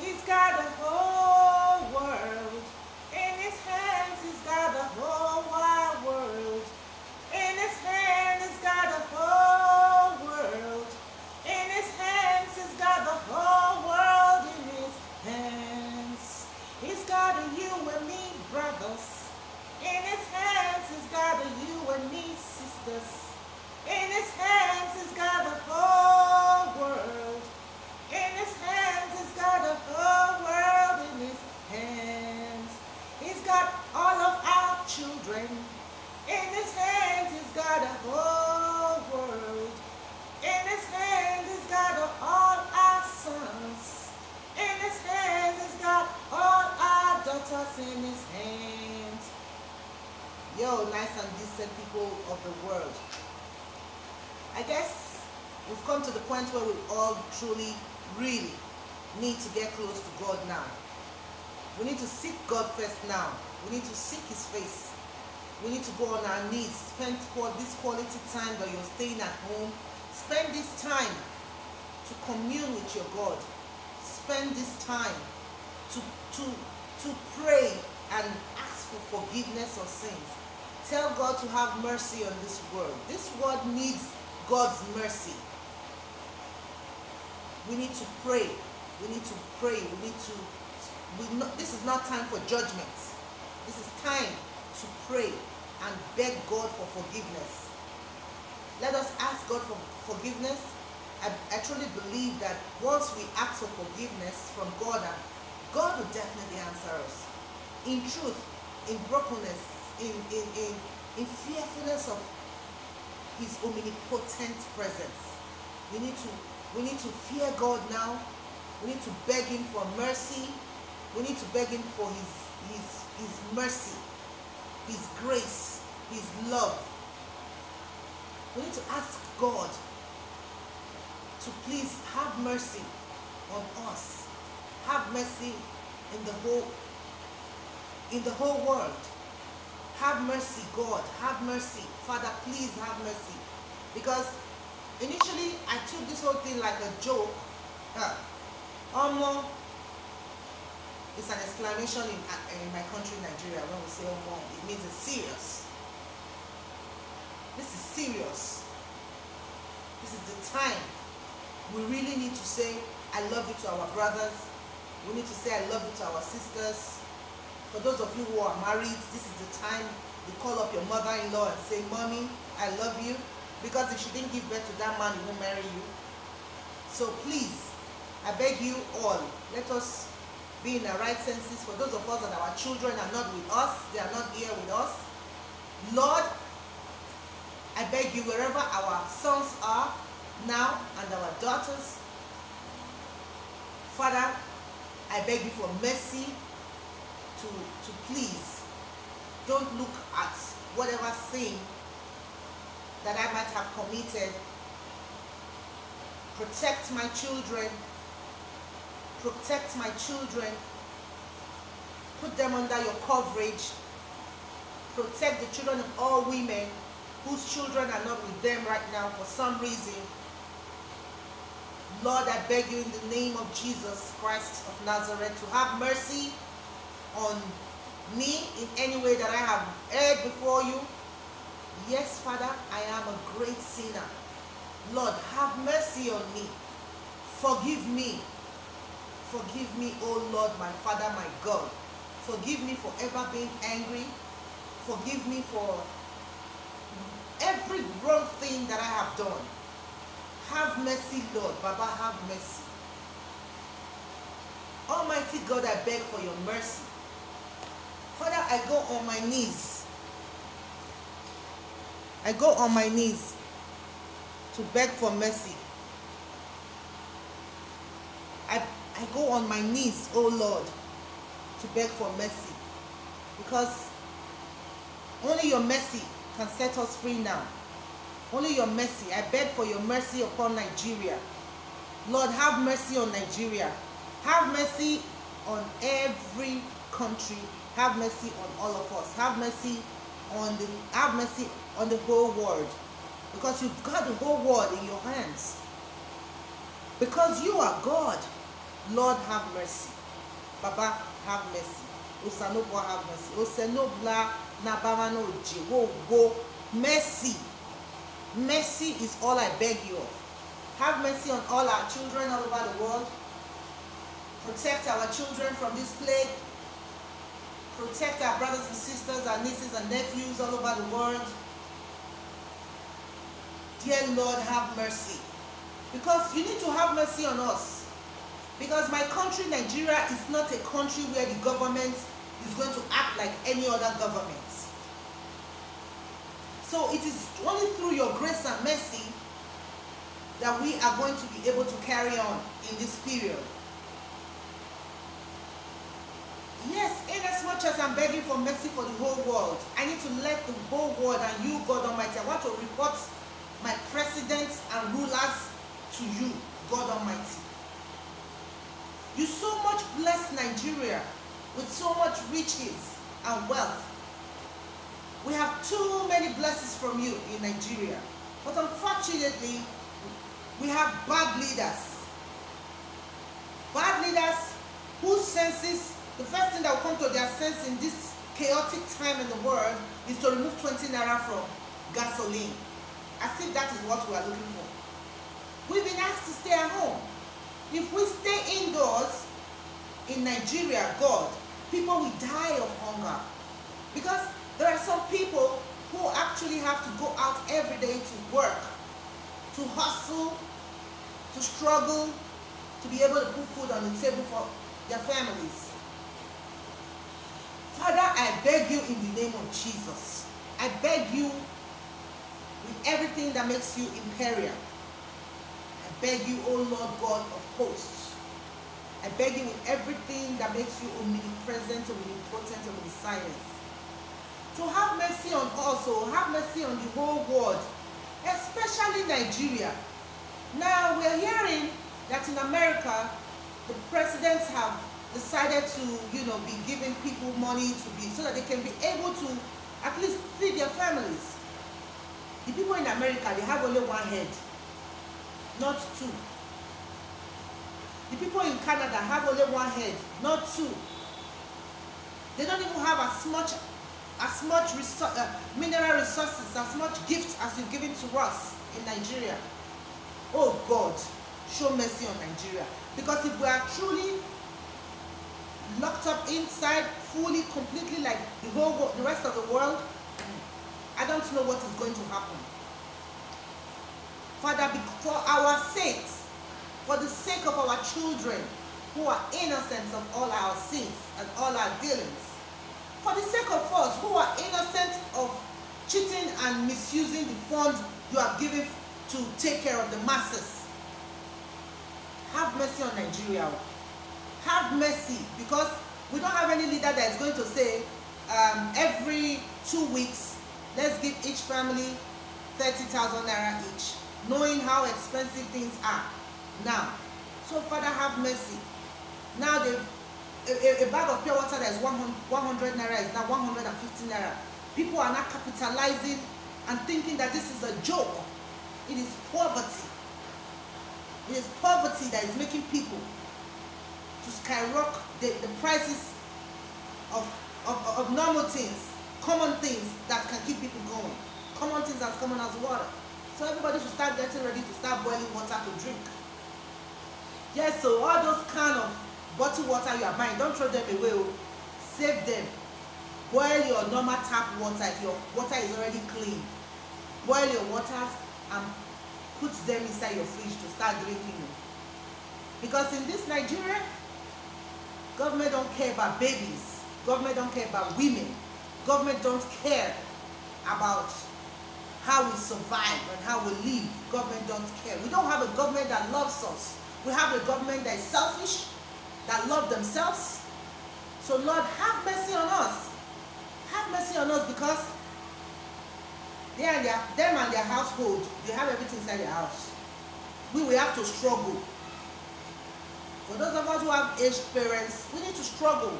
He's got the whole world in his hands. He's got the whole wide world in his hand. He's got the whole world in his hands. He's got the whole world in his hands. He's got the you and me, brothers. In his hands, he's got the you and me, sisters. In his hands, he's got the whole world. In his hands, he's got the whole world in his hands. He's got all of In his hands, he's got the whole world. In his hands, he's got all our sons. In his hands, he's got all our daughters in his hands. Yo, nice and decent people of the world. I guess we've come to the point where we all truly, really need to get close to God now. We need to seek God first now. We need to seek His face. We need to go on our knees, spend this quality time that you're staying at home. Spend this time to commune with your God. Spend this time to, to, to pray and ask for forgiveness of sins. Tell God to have mercy on this world. This world needs God's mercy. We need to pray. We need to pray. We need to. We not, this is not time for judgment. This is time to pray and beg God for forgiveness. Let us ask God for forgiveness. I, I truly believe that once we ask for forgiveness from God, uh, God will definitely answer us. In truth, in brokenness, in, in, in, in fearfulness of his omnipotent presence. We need to we need to fear God now. We need to beg him for mercy. We need to beg him for his his his mercy, his grace, his love. We need to ask God to please have mercy on us. Have mercy in the whole in the whole world. Have mercy, God. Have mercy. Father, please have mercy. Because initially I took this whole thing like a joke. Uh, Omo, it's an exclamation in, uh, in my country, Nigeria. When we say oh mom. it means it's serious. This is serious. This is the time we really need to say, I love you to our brothers. We need to say, I love you to our sisters. For those of you who are married, this is the time you call up your mother-in-law and say, Mommy, I love you. Because if she didn't give birth to that man, he won't marry you. So please, I beg you all, let us be in the right senses. For those of us that our children are not with us, they are not here with us. Lord, I beg you, wherever our sons are now and our daughters, Father, I beg you for mercy to, to please don't look at whatever sin that I might have committed. Protect my children. Protect my children. Put them under your coverage. Protect the children of all women whose children are not with them right now for some reason. Lord, I beg you in the name of Jesus Christ of Nazareth to have mercy on me in any way that I have erred before you. Yes, Father, I am a great sinner. Lord, have mercy on me. Forgive me. Forgive me, O Lord, my Father, my God. Forgive me for ever being angry. Forgive me for every wrong thing that I have done. Have mercy, Lord. Baba, have mercy. Almighty God, I beg for your mercy. Father, I go on my knees. I go on my knees to beg for mercy. I, go on my knees, oh Lord, to beg for mercy. Because only your mercy can set us free now. Only your mercy. I beg for your mercy upon Nigeria. Lord, have mercy on Nigeria. Have mercy on every country have mercy on all of us. Have mercy on the have mercy on the whole world. Because you've got the whole world in your hands. Because you are God. Lord have mercy. Baba have mercy. Osanobua have mercy. Osenobla nabamano wo Mercy. Mercy is all I beg you of. Have mercy on all our children all over the world. Protect our children from this plague. Protect our brothers and sisters, our nieces and nephews all over the world. Dear Lord, have mercy. Because you need to have mercy on us. Because my country, Nigeria, is not a country where the government is going to act like any other government. So it is only through your grace and mercy that we are going to be able to carry on in this period. Yes, in as much as I'm begging for mercy for the whole world, I need to let the whole world and you, God Almighty, I want to report my presidents and rulers to you, God Almighty. You so much bless Nigeria with so much riches and wealth. We have too many blessings from you in Nigeria. But unfortunately, we have bad leaders. Bad leaders whose senses, the first thing that will come to their sense in this chaotic time in the world is to remove 20 naira from gasoline. As if that is what we are looking for. We've been asked to stay at home. If we stay indoors in Nigeria, God, people will die of hunger. Because there are some people who actually have to go out every day to work, to hustle, to struggle, to be able to put food on the table for their families. Father, I beg you in the name of Jesus. I beg you with everything that makes you imperial. Beg you, O Lord God of hosts. I beg you with everything that makes you omnipresent, omnipotent, omniscience to have mercy on us, oh, have mercy on the whole world, especially Nigeria. Now we're hearing that in America, the presidents have decided to, you know, be giving people money to be so that they can be able to at least feed their families. The people in America, they have only one head, not two. The people in Canada have only one head, not two. They don't even have as much as much uh, mineral resources, as much gifts as you've given to us in Nigeria. Oh God, show mercy on Nigeria. Because if we are truly locked up inside, fully, completely like the whole the rest of the world, I don't know what is going to happen. Father, for our sakes, for the sake of our children who are innocent of all our sins and all our dealings, for the sake of us who are innocent of cheating and misusing the fund you have given to take care of the masses. Have mercy on Nigeria. Have mercy because we don't have any leader that is going to say um, every two weeks, let's give each family 30,000 naira each, knowing how expensive things are now. So Father, have mercy. Now they've a, a, bag of pure water that is 100, 100 naira is now 150 naira. People are not capitalizing and thinking that this is a joke. It is poverty. It is poverty that is making people to skyrocket the, the prices of, of, of normal things, common things that can keep people going. Common things as common as water. So everybody should start getting ready to start boiling water to drink. Yes, so all those kind of bottled water you are buying don't throw them away oh. save them. Boil your normal tap water if your water is already clean. Boil your waters and put them inside your fridge to start drinking o because in this nigeria government don't care about babies. Government don't care about women. Government don't care about how we survive and how we live government don't care we don't have a government that loves us we have a government that is selfish that love themselves. So Lord, have mercy on us. Have mercy on us because they and their, them and their household, they have everything inside their house. We will have to struggle. For those of us who have aged parents, we need to struggle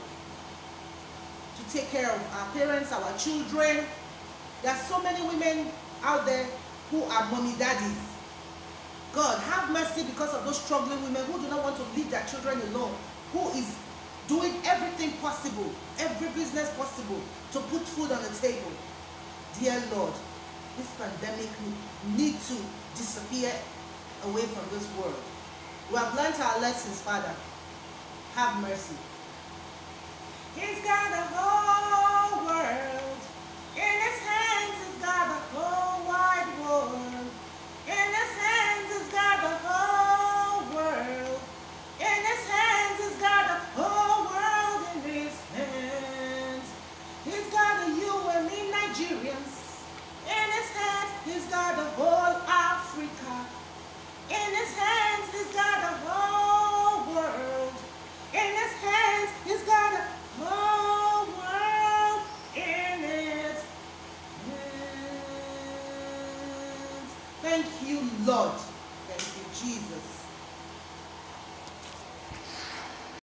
to take care of our parents, our children. There are so many women out there who are mommy daddies. God, have mercy because of those struggling women who do not want to leave their children alone, who is doing everything possible, every business possible to put food on the table. Dear Lord, this pandemic need to disappear away from this world. We have learned our lessons, Father. Have mercy. He's got a hold